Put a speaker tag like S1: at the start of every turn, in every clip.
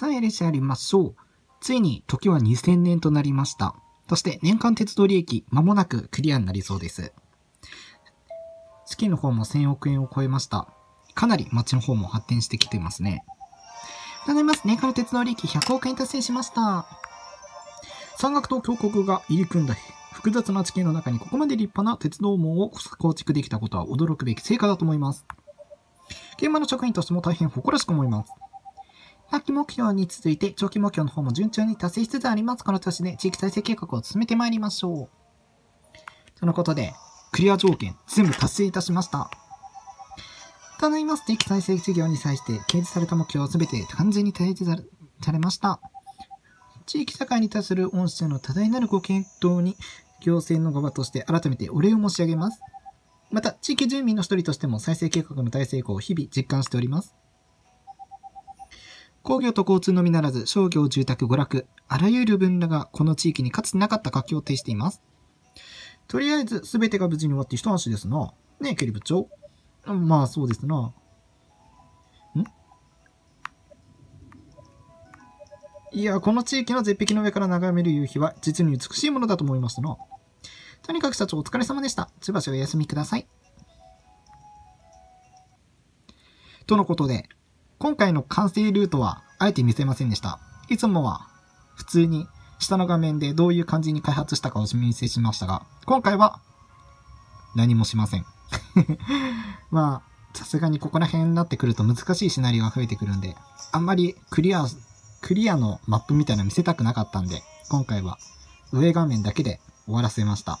S1: さあ、やりしやりましょう。ついに時は2000年となりました。そして年間鉄道利益間もなくクリアになりそうです。資金の方も1000億円を超えました。かなり街の方も発展してきてますね。ただいます。年間の鉄道利益100億円達成しました。山岳と峡谷が入り組んだ複雑な地形の中にここまで立派な鉄道網を構築できたことは驚くべき成果だと思います。現場の職員としても大変誇らしく思います。短期目標に続いて長期目標の方も順調に達成しつつあります。この年で地域再生計画を進めてまいりましょう。とのことで、クリア条件全部達成いたしました。ただいます地域再生事業に際して掲示された目標は全て完全に提示されされました。地域社会に対する御社の多大なるご検討に行政の側として改めてお礼を申し上げます。また、地域住民の一人としても再生計画の大成功を日々実感しております。工業と交通のみならず、商業、住宅、娯楽、あらゆる分野がこの地域にかつてなかった活気を呈しています。とりあえず、すべてが無事に終わって一足ですな。ねえ、ケリ部長。まあ、そうですな。ん？いや、この地域の絶壁の上から眺める夕日は実に美しいものだと思いましたな。とにかく社長お疲れ様でした。しばしお休みください。とのことで、今回の完成ルートはあえて見せませんでした。いつもは普通に下の画面でどういう感じに開発したかをお見せしましたが、今回は何もしません。まあ、さすがにここら辺になってくると難しいシナリオが増えてくるんで、あんまりクリア、クリアのマップみたいなの見せたくなかったんで、今回は上画面だけで終わらせました。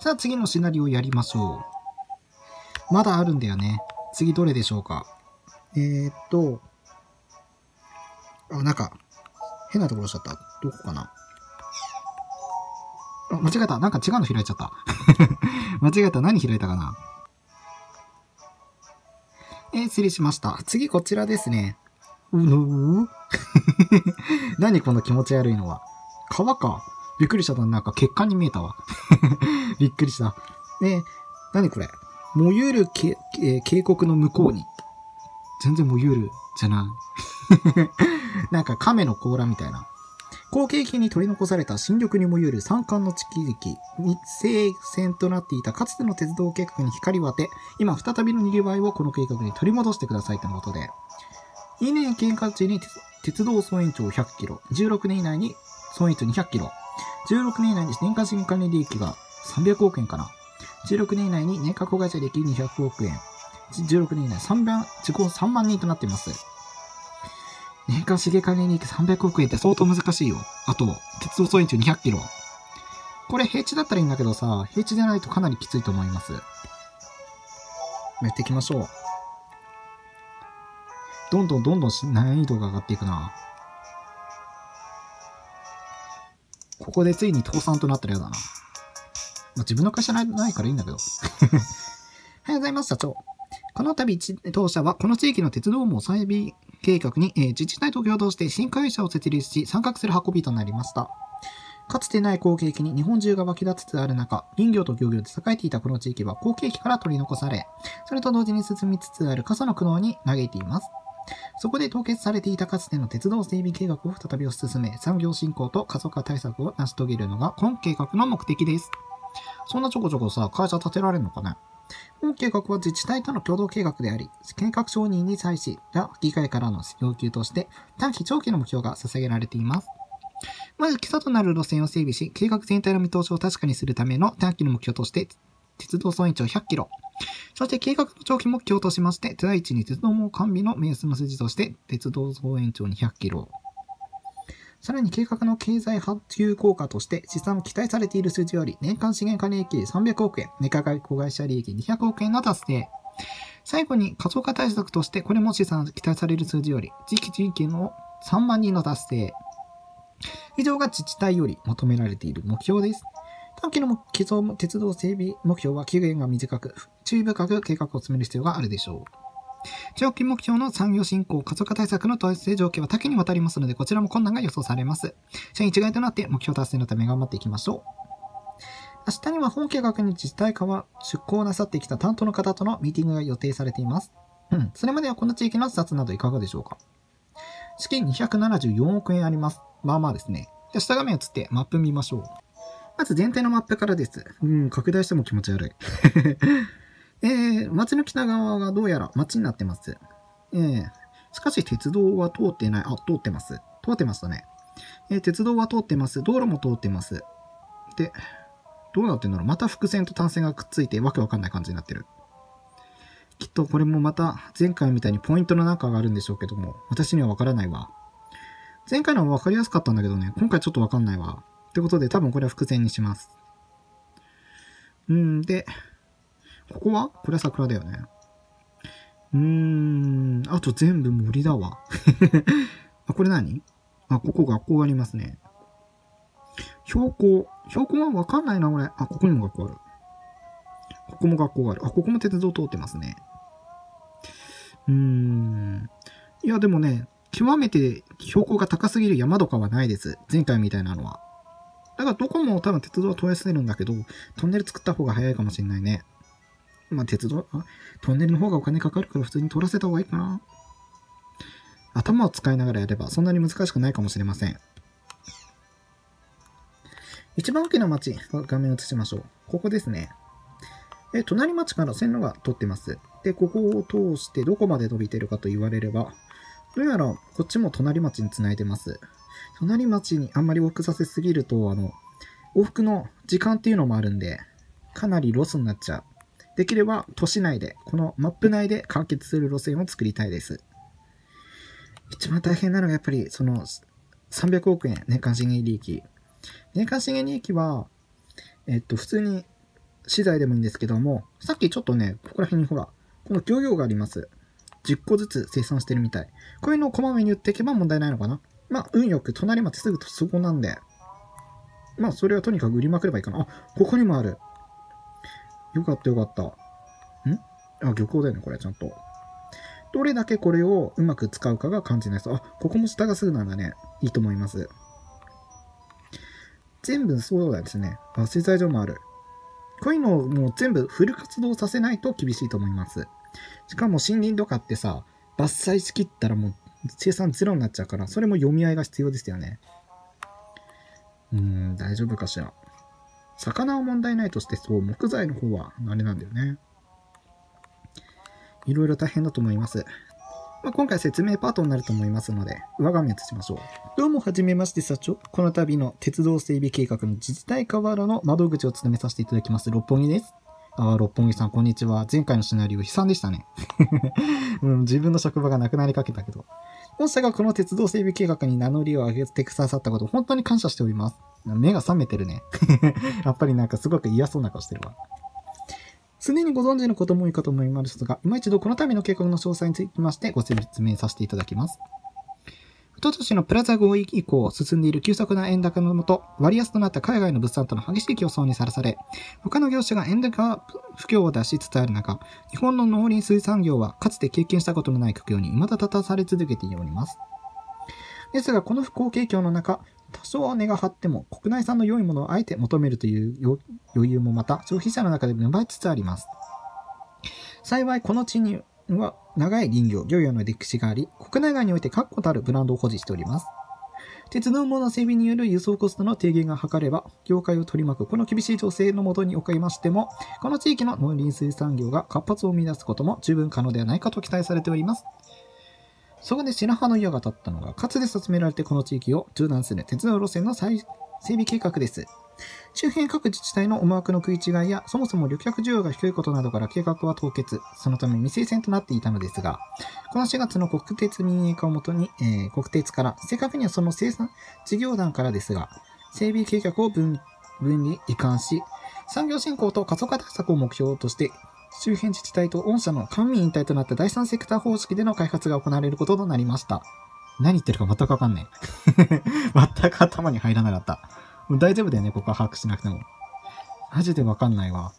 S1: さあ次のシナリオやりましょう。まだあるんだよね。次どれでしょうか。えー、っと、あ、なんか、変なところしちゃった。どこかな。あ、間違えた。なんか違うの開いちゃった。間違えた。何開いたかな。えー、失礼しました。次こちらですね。うのー 何この気持ち悪いのは。川か。びっくりした。なんか血管に見えたわ。びっくりした。ね何これ？燃ゆるけ、えー、渓谷の向こうに。全然燃ゆるじゃない。なんか亀の甲羅みたいな。後継機に取り残された新緑にもゆる山間の地域に聖戦となっていたかつての鉄道計画に光を当て、今再びの賑わいをこの計画に取り戻してくださいとのことで、2年経過中に鉄道総延長100キロ、16年以内に総延長200キロ、16年以内に年間新管理利益が300億円かな。16年以内に年間子会社利益200億円。16年以内3万、自己3万人となっています。年間資源管理に行く300億円って相当難しいよ。あと、鉄道総延長200キロ。これ平地だったらいいんだけどさ、平地じゃないとかなりきついと思います。やっていきましょう。どんどんどんどん難易度が上がっていくな。ここでついに倒産となったら嫌だな。まあ、自分の会社ないからいいんだけど。おはようございます、社長。この度、当社はこの地域の鉄道網再備計画に、えー、自治体と共同して新会社を設立し、参画する運びとなりました。かつてない好景気に日本中が湧き立つつある中、林業と漁業で栄えていたこの地域は好景気から取り残され、それと同時に進みつつある傘の苦悩に嘆いています。そこで凍結されていたかつての鉄道整備計画を再び推し進め、産業振興と加速化対策を成し遂げるのが今計画の目的です。そんなちょこちょこさ、会社建てられるのかね？本計画は自治体との共同計画であり、計画承認に際した議会からの要求として、短期長期の目標が捧げられています。まず基礎となる路線を整備し、計画全体の見通しを確かにするための短期の目標として、鉄道総延長100キロ。そして計画の長期目標としまして、第一に鉄道網完備の目安の数字として、鉄道総延長200キロ。さらに計画の経済発給効果として資産を期待されている数字より年間資源管理益300億円、ネカ外子会社利益200億円の達成。最後に仮想化対策としてこれも資産を期待される数字より地域地域の3万人の達成。以上が自治体より求められている目標です。短期の基礎鉄道整備目標は期限が短く、注意深く計画を進める必要があるでしょう。長期目標の産業振興、加速化対策の達成条件は多岐にわたりますので、こちらも困難が予想されます。社員一概となって目標達成のため頑張っていきましょう。明日には本計画に自治体化は出向なさってきた担当の方とのミーティングが予定されています。うん。それまではこの地域の視察などいかがでしょうか資金274億円あります。まあまあですね。じゃ下画面移ってマップ見ましょう。まず全体のマップからです。うん、拡大しても気持ち悪い。えー、町の北側がどうやら町になってます。えー、しかし鉄道は通ってない。あ、通ってます。通ってましたね。えー、鉄道は通ってます。道路も通ってます。で、どうなってんだろうまた伏線と単線がくっついてわけわかんない感じになってる。きっとこれもまた前回みたいにポイントの中があるんでしょうけども、私にはわからないわ。前回のはわかりやすかったんだけどね、今回ちょっとわかんないわ。ってことで多分これは伏線にします。うんで、ここは？これは桜だよね。うーん、あと全部森だわ。あ、これ何？あ、ここ学校がありますね。標高。標高はわかんないな、俺。あ、ここにも学校ある。ここも学校がある。あ、ここも鉄道通ってますね。うーん。いや、でもね、極めて標高が高すぎる山とかはないです。前回みたいなのは。だからどこも多分鉄道は通らせるんだけど、トンネル作った方が早いかもしれないね。まあ、鉄道、あ、トンネルの方がお金かかるから普通に取らせた方がいいかな。頭を使いながらやればそんなに難しくないかもしれません。一番大きな町、画面を映しましょう。ここですね。え、隣町から線路が通ってます。で、ここを通してどこまで伸びてるかと言われれば、どうやらこっちも隣町に繋いでます。隣町にあんまり往復させすぎると、あの、往復の時間っていうのもあるんで、かなりロスになっちゃう。できれば都市内で、このマップ内で完結する路線を作りたいです。一番大変なのがやっぱりその300億円年間資源利益。年間資源利益は、えっと、普通に資材でもいいんですけども、さっきちょっとね、ここら辺にほら、この漁業があります。10個ずつ生産してるみたい。こういうのをこまめに売っていけば問題ないのかな。まあ、運よく隣町すぐそこなんで、まあ、それはとにかく売りまくればいいかな。あ、ここにもある。よかったよかった。ん？あ、漁港だよね、これ、ちゃんと。どれだけこれをうまく使うかが肝心です。あ、ここも下がすぐなんだね。いいと思います。全部そうだですね。あ、製材所もある。こういうのをもう全部フル活動させないと厳しいと思います。しかも森林とかってさ、伐採しきったらもう生産ゼロになっちゃうから、それも読み合いが必要ですよね。うーん、大丈夫かしら。魚は問題ないとして、そう、木材の方はあれなんだよね。いろいろ大変だと思います。まあ、今回説明パートになると思いますので、上画面移しましょう。どうも、はじめまして、社長。この度の鉄道整備計画の自治体河原の窓口を務めさせていただきます、六本木です。ああ、六本木さん、こんにちは。前回のシナリオ悲惨でしたね。うん、自分の職場がなくなりかけたけど。本社がこの鉄道整備計画に名乗りを上げてくださったこと、本当に感謝しております。目が覚めてるね。やっぱりなんかすごく嫌そうな顔してるわ。常にご存知のことも多いかと思いますが、今一度この度の計画の詳細につきましてご説明させていただきます。一昨年のプラザ合意以降、進んでいる急速な円高のもと、割安となった海外の物産との激しい競争にさらされ、他の業種が円高不況を出しつつある中、日本の農林水産業はかつて経験したことのない苦境に未だ立たされ続けております。ですが、この不好景況の中、多少値が張っても国内産の良いものをあえて求めるという余裕もまた消費者の中で芽生えつつあります。幸いこの地には長い林業、漁業の歴史があり、国内外において確固たるブランドを保持しております。鉄道網の整備による輸送コストの低減が図れば、業界を取り巻くこの厳しい情勢のもとにおかれましても、この地域の農林水産業が活発を生み出すことも十分可能ではないかと期待されております。そこで白羽の矢が立ったのが、かつて進められてこの地域を縦断する鉄道路線の再整備計画です。周辺各自治体の思惑の食い違いや、そもそも旅客需要が低いことなどから計画は凍結、そのため未成線となっていたのですが、この4月の国鉄民営化をもとに、えー、国鉄から、正確にはその生産事業団からですが、整備計画を分分に移管し、産業振興と加速化対策を目標として、周辺自治体と御社の官民一体となった第三セクター方式での開発が行われることとなりました。何言ってるか全くわかんない。全く頭に入らなかった。大丈夫だよね、ここは把握しなくても。マジでわかんないわ。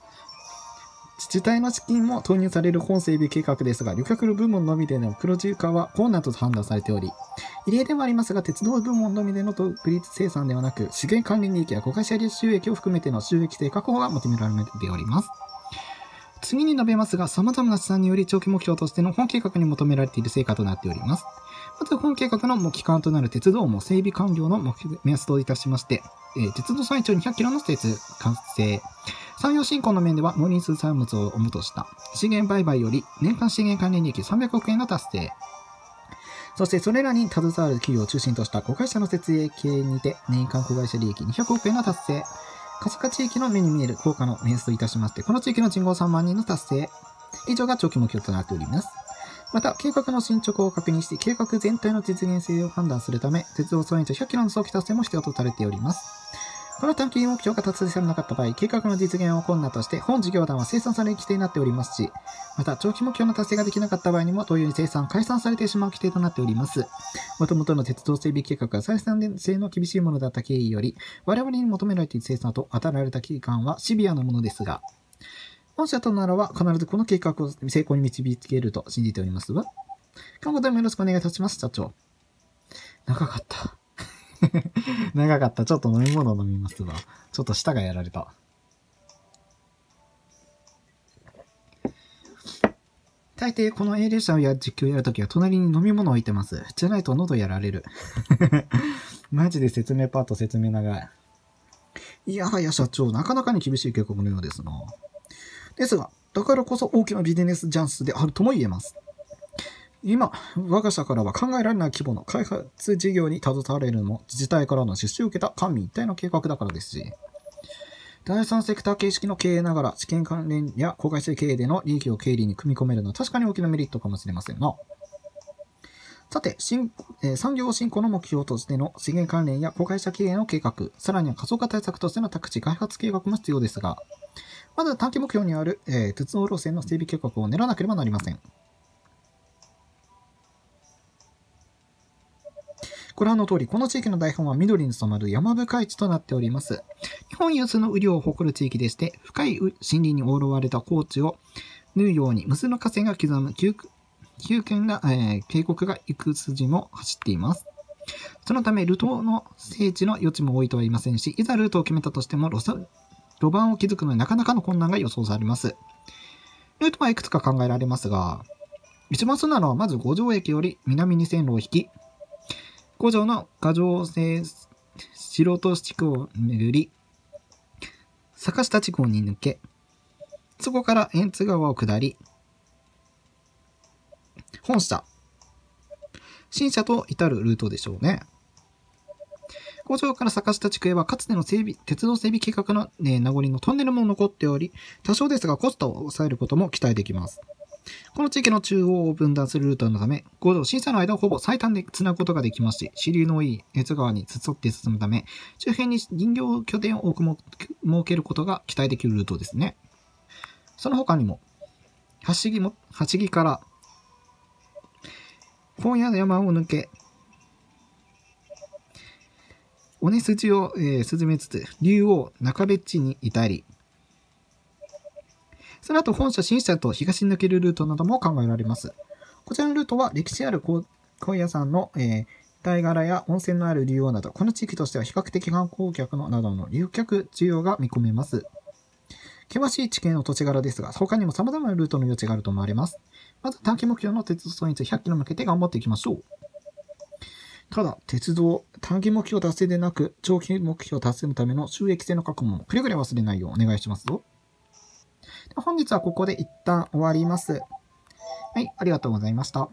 S1: 自治体の資金も投入される本整備計画ですが、旅客部門のみでの黒字化は困難と判断されており、異例ではありますが、鉄道部門のみでの独立生産ではなく、資源関連利益や公開車両収益を含めての収益性確保が求められております。次に述べますが、様々な試算により長期目標としての本計画に求められている成果となっております。まず本計画の目期間となる鉄道も整備完了の目目安といたしまして、えー鉄道最長200キロの施設完成。産業振興の面では農林水産物を主とした資源売買より年間資源関連利益300億円の達成。そしてそれらに携わる企業を中心とした子会社の設営系にて年間子会社利益200億円の達成。過疎化地域の目に見える効果の目安といたしまして、この地域の人口3万人の達成。以上が長期目標となっております。また、計画の進捗を確認して、計画全体の実現性を判断するため、鉄道総延長100キロの早期達成も必要とされております。この短期目標が達成されなかった場合、計画の実現を困難として、本事業団は生産される規定になっておりますし、また、長期目標の達成ができなかった場合にも、同様に生産、解散されてしまう規定となっております。もともとの鉄道整備計画が採算性の厳しいものだった経緯より、我々に求められている生産と与えられた期間はシビアなものですが、御社とならは必ずこの計画を成功に導けると信じておりますわ。今後ともよろしくお願いいたします、社長。長かった。長かった。ちょっと飲み物飲みますわ。ちょっと舌がやられた。大抵この A 列車や実況やるときは隣に飲み物を置いてます。じゃないと喉やられる。マジで説明パート説明長い。いやはや社長、なかなかに厳しい計画のようですな。ですが、だからこそ大きなビジネスチャンスであるとも言えます。今、我が社からは考えられない規模の開発事業に携われるのも自治体からの出資を受けた官民一体の計画だからですし、第三セクター形式の経営ながら、試験関連や公開性経営での利益を経理に組み込めるのは確かに大きなメリットかもしれませんな。さて、新えー産業振興の目標としての資源関連や公開者経営の計画、さらには仮想化対策としての宅地開発計画も必要ですが、まず短期目標にある、えー鉄道路線の整備計画を練らなければなりません。ご覧の通り、この地域の大半は緑に染まる山深い地となっております。日本有数の雨量を誇る地域でして、深い森林に覆われた高地を縫うように無数の河川が刻む急険な、えー渓谷が行く筋も走っています。そのため、ルートの整地の余地も多いとは言いませんし、いざルートを決めたとしても路、路盤を築くのになかなかの困難が予想されます。ルートはいくつか考えられますが、一番そうなのはまず五条駅より南に線路を引き、五条の画像性素人地区を巡り、坂下地区に抜け、そこから円津川を下り、本社、新社と至るルートでしょうね。工場から坂下地区へはかつての整備鉄道整備計画の、ね、名残のトンネルも残っており、多少ですがコストを抑えることも期待できます。この地域の中央を分断するルートのため、合同審査の間をほぼ最短で繋ぐことができますし、支流の多い越川に沿って進むため、周辺に林業拠点を多く設けることが期待できるルートですね。その他にも、橋木も、橋木から、本屋の山を抜け、尾根筋を、えー進めつつ、竜王中別地に至り、その後本社、新社と東に抜けるルートなども考えられます。こちらのルートは歴史ある高野山の、えー貝殻や温泉のある竜王など、この地域としては比較的観光客のなどの流客需要が見込めます。険しい地形の土地柄ですが、他にも様々なルートの余地があると思われます。まず短期目標の鉄道創出100キロ向けて頑張っていきましょう。ただ、鉄道、短期目標達成でなく、長期目標達成のための収益性の確保もくれぐれ忘れないようお願いしますぞ。本日はここで一旦終わります。はい、ありがとうございました。